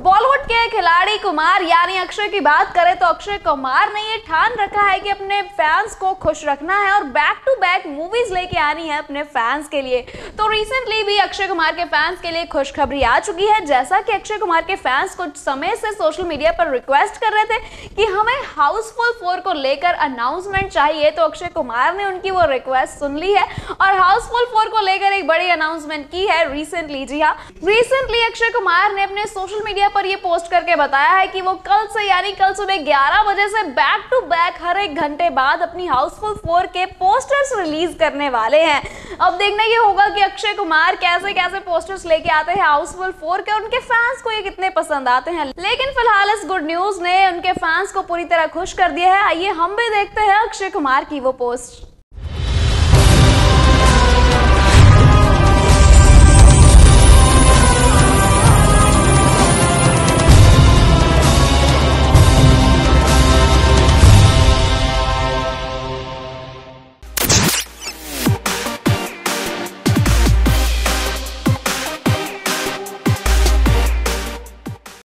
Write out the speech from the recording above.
बॉलीवुड के खिलाड़ी कुमार यानी अक्षय की बात करें तो अक्षय कुमार ने ये ठान रखा है कि अपने फैंस को खुश रखना है और बैक टू बैक मूवीज़ लेके आनी है अपने फैंस के लिए। तो रिसेंटली भी अक्षय कुमार के फैंस के लिए खुशखबरी आ चुकी है। जैसा कि अक्षय कुमार के फैंस कुछ समय से सोशल मीडिया पर रिक्वेस्ट कर रहे थे कि हमें हाउसफुल फोर को लेकर अनाउंसमेंट चाहिए तो अक्षय कुमार ने उनकी वो रिक्वेस्ट सुन ली है और हाउसफुल फोर को लेकर एक बड़ी अनाउंसमेंट की है रिसेंटली जी हाँ रिसेंटली अक्षय कुमार ने अपने सोशल मीडिया पर ये पोस्ट करके बताया है कि वो कल से, यानी कल सुबह 11 बजे से बैक टू बैक हर एक घंटे बाद अपनी हाउसफुल फोर के पोस्टर्स रिलीज़ करने वाले हैं। अब देखना ये होगा कि अक्षय कुमार कैसे कैसे पोस्टर्स लेके आते हैं हाउसफुल फोर के उनके फैंस को ये कितने पसंद आते हैं। लेकिन फ़िलहाल इस गुड न्यूज़ ने उनके फैंस को पूरी तरह खुश कर दिया है। आइए हम भी देखते हैं अक्षय कुमार की वो पोस्ट